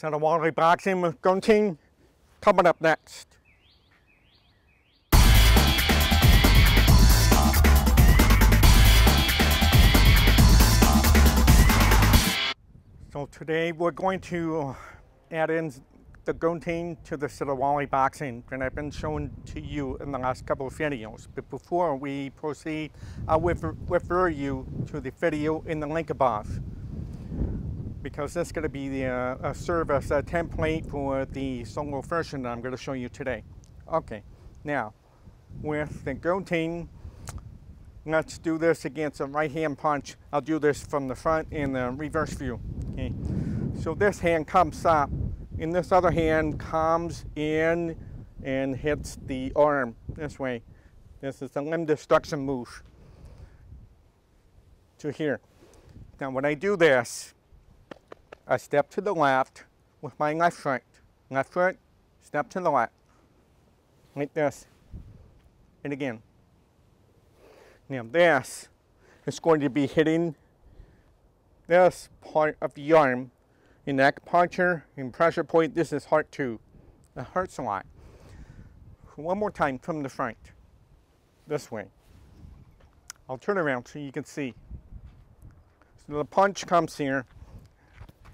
Sinawali Boxing with Gunting coming up next. So today we're going to add in the Gunting to the Sinawali boxing that I've been showing to you in the last couple of videos. But before we proceed, I will refer you to the video in the link above because that's going to be the uh, serve as a template for the solo version that I'm going to show you today. Okay, now with the Gunting, let's do this against a right hand punch. I'll do this from the front in the reverse view. Okay, so this hand comes up and this other hand comes in and hits the arm this way. This is a limb destruction move to here. Now when I do this, I step to the left with my left foot. Left foot, step to the left. Like this. And again. Now this is going to be hitting this part of the arm in acupuncture, in pressure point, this is heart two. It hurts a lot. One more time from the front, this way. I'll turn around so you can see. So the punch comes here.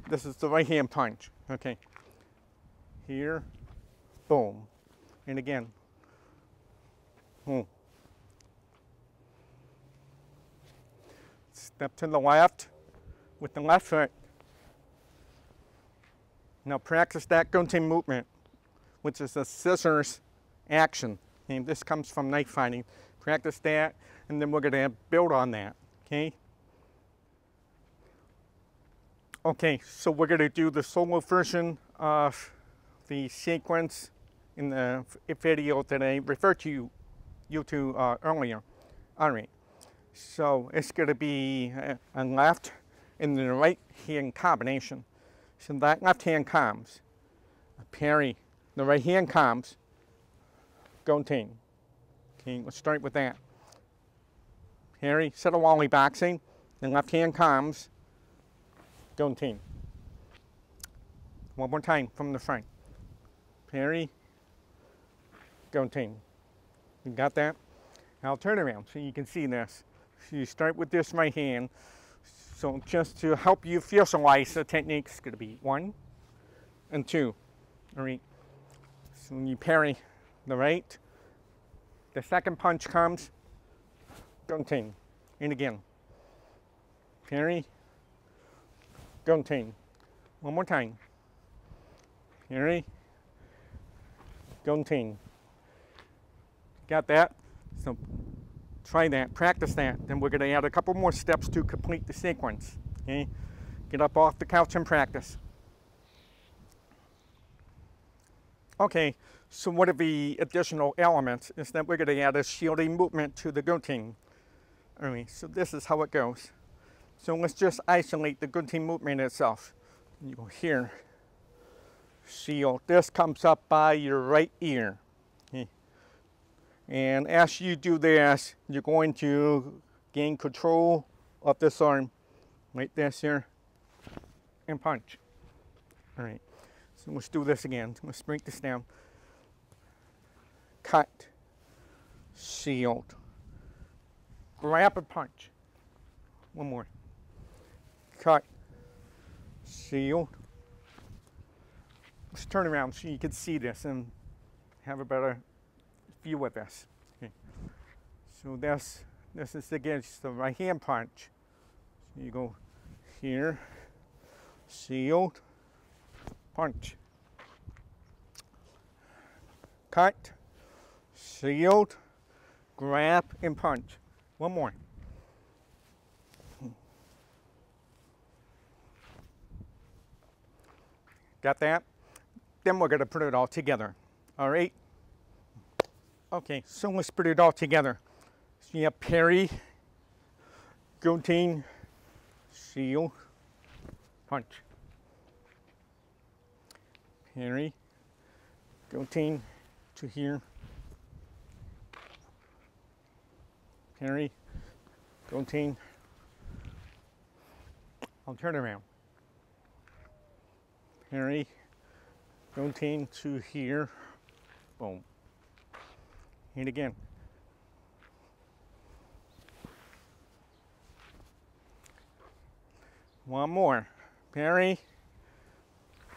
This is the right hand punch, okay. Here, boom. And again, boom. Step to the left with the left foot. Now practice that gunting movement, which is a scissors action. And this comes from knife fighting. Practice that, and then we're gonna build on that, okay? Okay, so we're gonna do the solo version of the sequence in the video that I referred to you, you to uh, earlier. All right, so it's gonna be a left and the right hand combination. So that left hand comes, parry, the right hand comes, Gunting. Okay, let's start with that. Parry, Sinawali boxing, the left hand comes, Gunting. One more time from the front. Parry, Gunting. You got that? Now I'll turn around so you can see this. So you start with this right hand, so just to help you visualize the technique, it's going to be one and two. All right. So when you parry the right, the second punch comes, gunting, and again. Parry, gunting. One more time. Parry, gunting. Got that? So try that, practice that. Then we're going to add a couple more steps to complete the sequence. Okay? Get up off the couch and practice. Okay, so one of the additional elements is that we're going to add a shielding movement to the gunting. Alright, so this is how it goes. So let's just isolate the gunting movement itself. You go here, shield. This comes up by your right ear. And as you do this, you're going to gain control of this arm, like this here, and punch. All right, so let's do this again. Let's break this down. Cut, shield, grab and punch. One more. Cut, shield. Let's turn around so you can see this and have a better view with this. Okay. So this, this is against the right hand punch. So you go here, shield, punch. Cut, shield, grab, and punch. One more. Got that? Then we're going to put it all together. All right? Okay, so let's put it all together. So you have Perry, guillotine, seal, punch. Parry, guillotine to here. Parry, guillotine. I'll turn around. Parry, routine to here, boom. And again. One more, parry,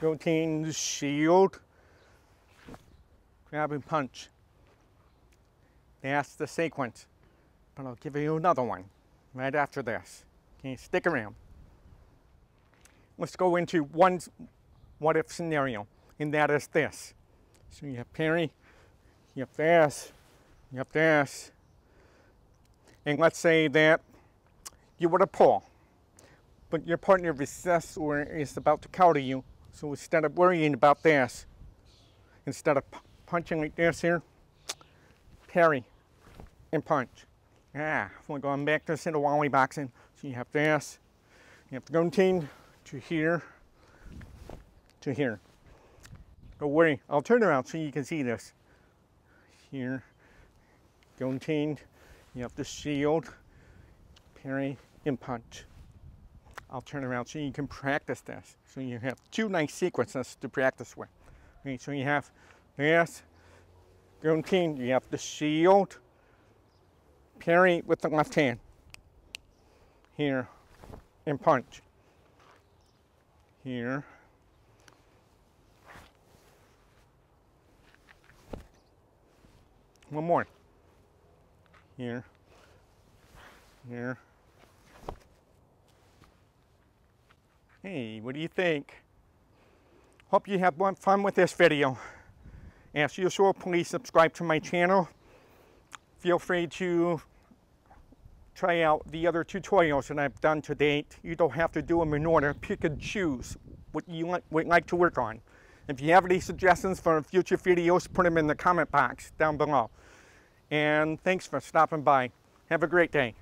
routine shield, grab and punch. That's the sequence, but I'll give you another one right after this. Okay, stick around. Let's go into one what if scenario, and that is this. So you have parry, you have this, you have this, and let's say that you were to pull, but your partner resists or is about to counter you. So instead of worrying about this, instead of punching like this here, parry and punch. Ah, we're going back to Wally boxing. So you have this, you have the guillotine to here, to here. Don't worry, I'll turn around so you can see this. Here, guillotine, you have the shield, parry, and punch. I'll turn around so you can practice this. So you have two nice sequences to practice with. Okay, so you have this, guillotine, you have the shield, parry with the left hand. Here, and punch. Here. One more. Here. Here. Hey, what do you think? Hope you have fun with this video. As usual, please subscribe to my channel. Feel free to try out the other tutorials that I've done to date. You don't have to do them in order. Pick and choose what you would like to work on. If you have any suggestions for future videos, put them in the comment box down below. And thanks for stopping by. Have a great day.